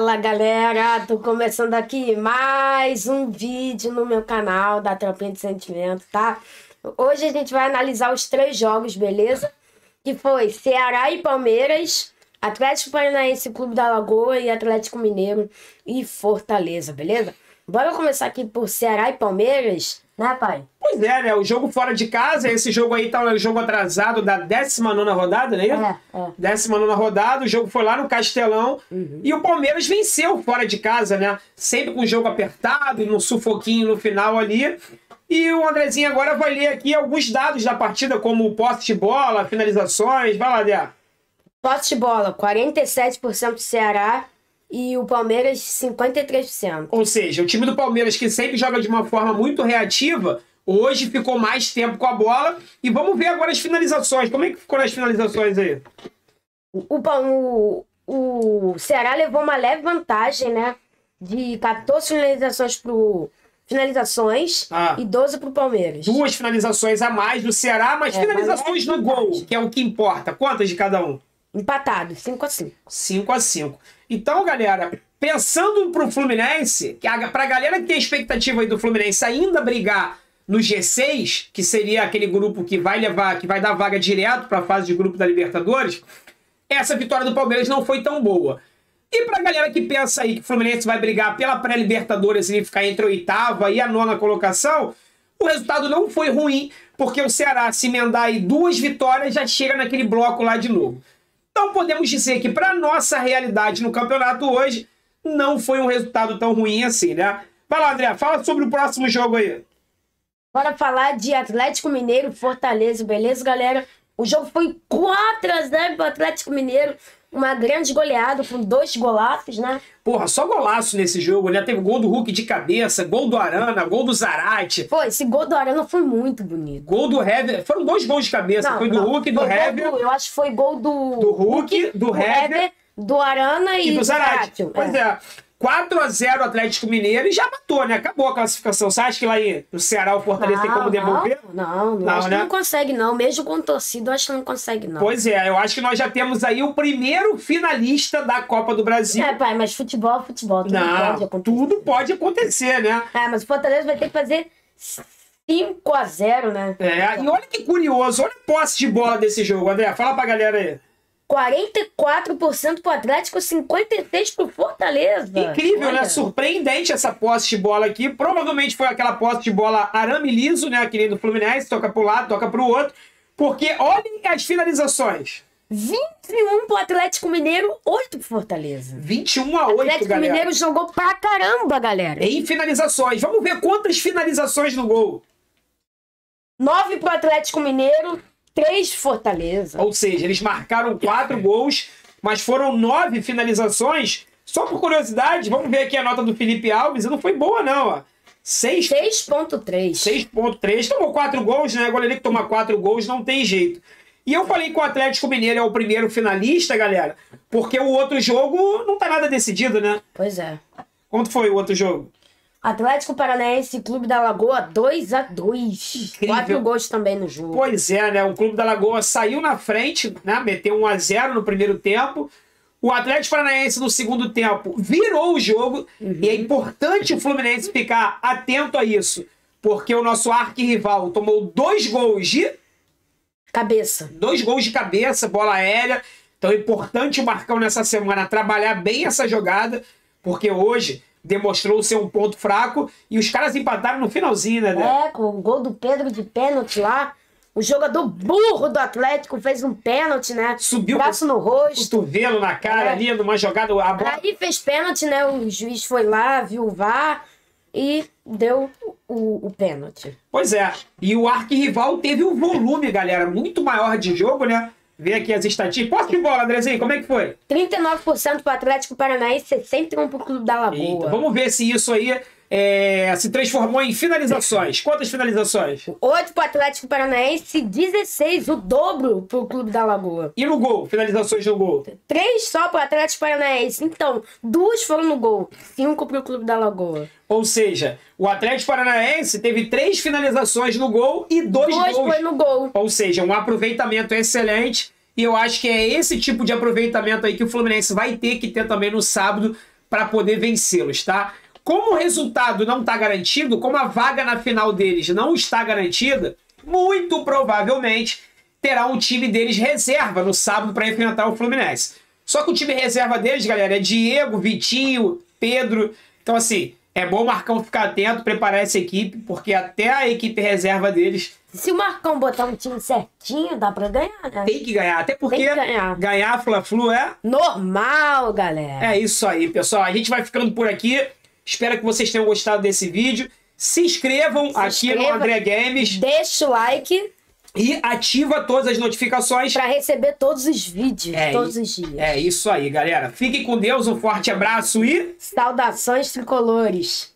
Fala galera, tô começando aqui mais um vídeo no meu canal da Tropinha de Sentimento, tá? Hoje a gente vai analisar os três jogos, beleza? Que foi Ceará e Palmeiras, Atlético Paranaense Clube da Lagoa e Atlético Mineiro e Fortaleza, beleza? Bora começar aqui por Ceará e Palmeiras, né pai? Pois é, né? O jogo fora de casa, esse jogo aí tá o jogo atrasado da 19 rodada, né? É, é. 19 rodada, o jogo foi lá no Castelão Uhum. e o Palmeiras venceu fora de casa, né? Sempre com o jogo apertado, no sufoquinho no final ali. E o Andrezinho agora vai ler aqui alguns dados da partida, como posse de bola, finalizações. Vai lá, Dé. Posse de bola, 47% do Ceará e o Palmeiras 53%. Ou seja, o time do Palmeiras, que sempre joga de uma forma muito reativa, hoje ficou mais tempo com a bola. E vamos ver agora as finalizações. Como é que ficou nas finalizações aí? O, o, o Ceará levou uma leve vantagem, né? De 14 finalizações pro. Finalizações Ah. e 12 pro Palmeiras. Duas finalizações a mais do Ceará, mas É, finalizações mas é no gol, que é o que importa. Quantas de cada um? Empatado, 5 a 5. 5 a 5 Então, galera, pensando pro Fluminense, que a, pra galera que tem expectativa aí do Fluminense ainda brigar no G6, que seria aquele grupo que vai levar, que vai dar vaga direto pra fase de grupo da Libertadores, essa vitória do Palmeiras não foi tão boa. E pra galera que pensa aí que o Fluminense vai brigar pela pré-Libertadores e ficar entre a oitava e a nona colocação, o resultado não foi ruim, porque o Ceará, se emendar aí duas vitórias, já chega naquele bloco lá de novo. Então podemos dizer que para nossa realidade no campeonato hoje, não foi um resultado tão ruim assim, né? Vai lá, André, fala sobre o próximo jogo aí. Bora falar de Atlético Mineiro e Fortaleza, beleza, galera? O jogo foi 4 a 0 pro Atlético Mineiro. Uma grande goleada com dois golaços, né? Porra, só golaço nesse jogo, né? Teve gol do Hulk de cabeça, gol do Arana, gol do Zarate, Pô, esse gol do Arana foi muito bonito. gol do Hever. Foram dois gols de cabeça. foi do não, Hulk, do foi gol Hever do- Eu acho que foi gol do. Do Hulk, do Hever, do Arana e, e do Zarate. Zarate, Pois é. 4 a 0 Atlético Mineiro e já matou, né? Acabou a classificação. Você acha que lá aí no Ceará o Fortaleza tem como devolver? Não, não, não, Não, acho né? que não consegue, não. Mesmo com torcida, eu acho que não consegue, não. Pois é, eu acho que nós já temos aí o primeiro finalista da Copa do Brasil. É, pai, mas futebol, é futebol, tudo pode Não, acontecer. tudo pode acontecer, né? É, mas o Fortaleza vai ter que fazer 5 a 0 né? É, e olha que curioso, olha a posse de bola desse jogo, André. Fala pra galera aí. 44% pro Atlético, 56% pro Fortaleza. Incrível, Olha. né? Surpreendente essa posse de bola aqui. Provavelmente foi aquela posse de bola arame liso, né? Que nem do Fluminense, toca pro lado, toca pro outro. Porque olhem as finalizações. 21 pro Atlético Mineiro, 8 pro Fortaleza. 21 a O 8, Atlético galera. Mineiro jogou pra caramba, galera. Em finalizações. Vamos ver quantas finalizações no gol. 9 pro Atlético Mineiro, 3 Fortaleza. Ou seja, eles marcaram quatro gols, mas foram nove finalizações. Só por curiosidade, vamos ver aqui a nota do Felipe Alves. E não foi boa, não, ó. Seis 6.3. 6.3. Tomou quatro gols, né? Agora ele que toma quatro gols não tem jeito. E eu falei que o Atlético Mineiro é o primeiro finalista, galera, porque o outro jogo não tá nada decidido, né? Pois é. Quanto foi o outro jogo? Atlético Paranaense, Clube da Lagoa, 2 a 2 Incrível. Quatro gols também no jogo. Pois é, né? O Clube da Lagoa saiu na frente, né? Meteu 1 a 0 no primeiro tempo. O Atlético Paranaense no segundo tempo virou o jogo e é importante o Fluminense ficar atento a isso, porque o nosso arquirrival tomou dois gols de Cabeça. dois gols de cabeça, bola aérea. Então é importante o Marcão nessa semana trabalhar bem essa jogada, porque hoje demonstrou ser um ponto fraco e os caras empataram no finalzinho, né? É, com o gol do Pedro de pênalti lá. O jogador burro do Atlético fez um pênalti, né? Subiu Braço no rosto. cotovelo na cara É. ali, numa jogada. A bola Aí fez pênalti, né? O juiz foi lá, viu o VAR e deu o, o pênalti. Pois é. E o arquirrival teve um volume, galera, muito maior de jogo, né? Vê aqui as estatísticas. Posse de bola, Andrezinho, como é que foi? 39% pro Atlético Paranaense, 61% pro Clube da Lagoa. Eita, vamos ver se isso aí é, se transformou em finalizações. Quantas finalizações? 8 pro Atlético Paranaense, 16, o dobro pro Clube da Lagoa. E no gol? Finalizações no gol? 3 só pro Atlético Paranaense. Então, duas foram no gol, 5 pro Clube da Lagoa. Ou seja, o Atlético Paranaense teve três finalizações no gol e dois, Dois gols. foi no gol. Ou seja, um aproveitamento excelente. E eu acho que é esse tipo de aproveitamento aí que o Fluminense vai ter que ter também no sábado para poder vencê-los, tá? Como o resultado não está garantido, como a vaga na final deles não está garantida, muito provavelmente terá um time deles reserva no sábado para enfrentar o Fluminense. Só que o time reserva deles, galera, é Diego, Vitinho, Pedro. Então, assim, é bom o Marcão ficar atento, preparar essa equipe, porque até a equipe reserva deles. Se o Marcão botar um time certinho, dá pra ganhar, né? Tem que ganhar, até porque ganhar. ganhar Fla-Flu é. Normal, galera. É isso aí, pessoal. A gente vai ficando por aqui. Espero que vocês tenham gostado desse vídeo. Se inscrevam Se aqui inscreva, no André Games. Deixa o like. E ativa todas as notificações. Para receber todos os vídeos, é, todos os dias. É isso aí, galera. Fiquem com Deus, um forte abraço e. Saudações tricolores.